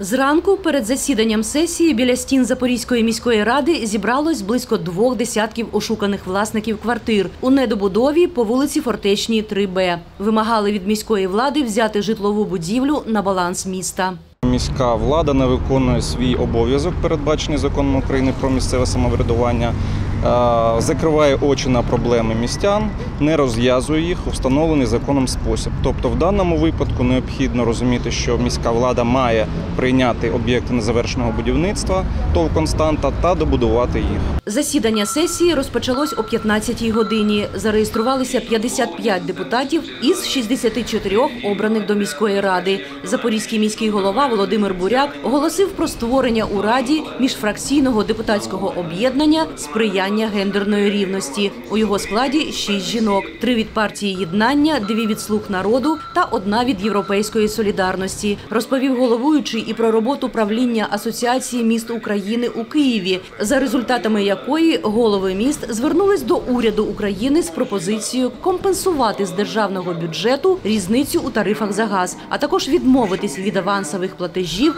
Зранку перед засіданням сесії біля стін Запорізької міської ради зібралось близько двох десятків ошуканих власників квартир у недобудові по вулиці Фортечній 3Б. Вимагали від міської влади взяти житлову будівлю на баланс міста. Міська влада не виконує свій обов'язок, передбачений законом України про місцеве самоврядування, закриває очі на проблеми містян, не розв'язує їх у встановлений законом спосіб. Тобто, в даному випадку необхідно розуміти, що міська влада має прийняти об'єкти незавершеного будівництва ТОВ Константа та добудувати їх. Засідання сесії розпочалось о 15-й годині. Зареєструвалися 55 депутатів із 64 обраних до міської ради. Запорізький міський голова Володимир Буряк оголосив про створення у раді міжфракційного депутатського об'єднання сприяння гендерної рівності. У його складі шість жінок: три від партії єднання, дві від слуг народу та одна від європейської солідарності. Розповів головуючий і про роботу правління Асоціації міст України у Києві, за результатами якої голови міст звернулись до уряду України з пропозицією компенсувати з державного бюджету різницю у тарифах за газ, а також відмовитись від авансових платежів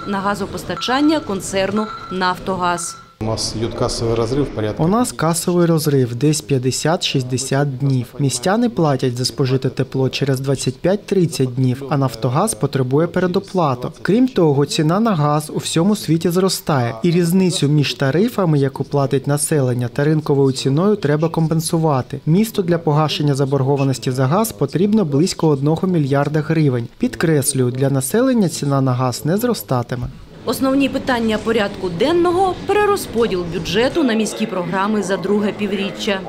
на газопостачання концерну Нафтогаз. У нас идет кассовый разрыв порядка. У нас касовий розрив десь 50-60 днів. Містяни платять за спожите тепло через 25-30 днів, а Нафтогаз потребує передоплату. Крім того, ціна на газ у всьому світі зростає, і різницю між тарифами, яку платить населення, та ринковою ціною треба компенсувати. Місту для погашення заборгованості за газ потрібно близько 1 мільярда гривень. Підкреслюю, для населення ціна на газ не зростатиме. Основні питання порядку денного перерозподіл бюджету на міські програми за друге півріччя.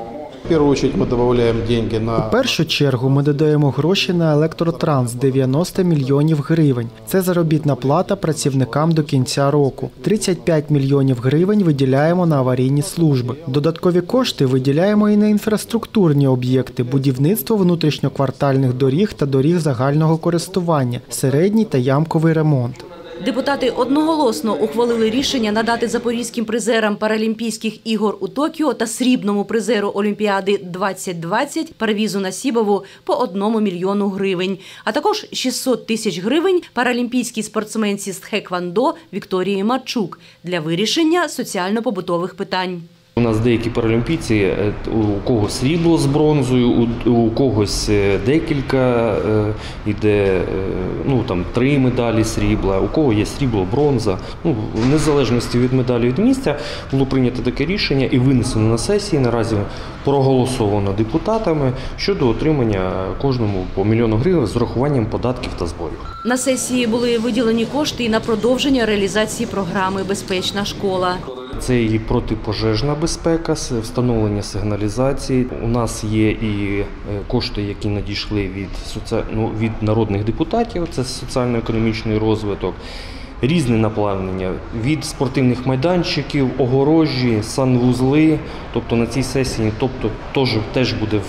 У першу чергу ми додаємо гроші на електротранс 90 мільйонів гривень. Це заробітна плата працівникам до кінця року. 35 мільйонів гривень виділяємо на аварійні служби. Додаткові кошти виділяємо і на інфраструктурні об'єкти, будівництво внутрішньоквартальних доріг та доріг загального користування, середній та ямковий ремонт. Депутати одноголосно ухвалили рішення надати запорізьким призерам Паралімпійських ігор у Токіо та срібному призеру Олімпіади 2020 Парвізу Насібову по одному мільйону гривень, а також 600 тисяч гривень паралімпійській спортсменці з Тхеквандо Вікторії Марчук для вирішення соціально-побутових питань. У нас деякі паралімпійці, е, у когось срібло з бронзою, у, когось е, декілька е, іде, е, ну там три медалі срібла, у кого є срібло, бронза. Ну, в незалежності від медалі від місця було прийнято таке рішення і винесено на сесії. Наразі проголосовано депутатами щодо отримання кожному по мільйону гривень з урахуванням податків та зборів. На сесії були виділені кошти і на продовження реалізації програми Безпечна школа. Це і протипожежна безпека, встановлення сигналізації. У нас є і е, кошти, які надійшли від соці... ну, від народних депутатів. Це соціально-економічний розвиток. Різне наповнення від спортивних майданчиків, огорожі, санвузли. Тобто на цій сесії, тобто теж, теж буде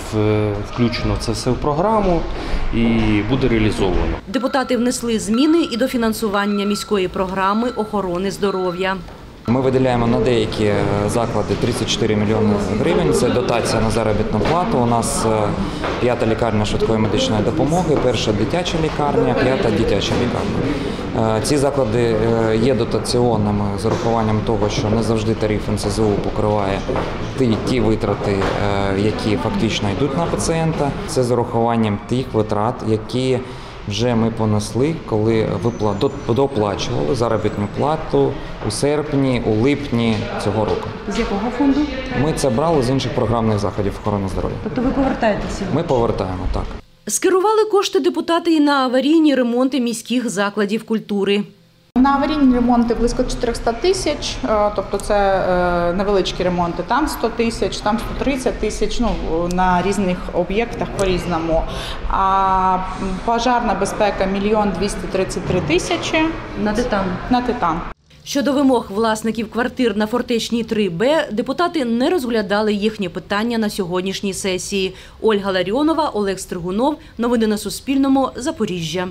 включено це все в програму і буде реалізовано. Депутати внесли зміни і до фінансування міської програми охорони здоров'я. Ми виділяємо на деякі е, заклади 34 мільйони гривень. Це дотація на заробітну плату. У нас е, п'ята лікарня швидкої медичної допомоги, перша дитяча лікарня, п'ята дитяча лікарня. Е, Ці заклади є дотаційними з урахуванням того, що не завжди тариф НСЗУ покриває ті, ті витрати, які фактично йдуть на пацієнта. Це з урахуванням тих витрат, які вже ми понесли, коли випла- доплачували заробітну плату у серпні, у липні цього року. З якого фонду? Ми це брали з інших програмних заходів охорони здоров'я. Тобто ви повертаєтеся? Ми повертаємо так. Скерували кошти депутати і на аварійні ремонти міських закладів культури. На аварійні ремонти близько 400 тисяч, е, тобто це е, невеличкі ремонти. Там 100 тисяч, там 130 тисяч. Ну на різних об'єктах по-різному. А пожарна безпека мільйон 233 тисячі На титан. на титан. Щодо вимог власників квартир на Фортечній 3Б, депутати не розглядали їхні питання на сьогоднішній сесії. Ольга Ларіонова, Олег Стригунов. Новини на Суспільному. Запоріжжя.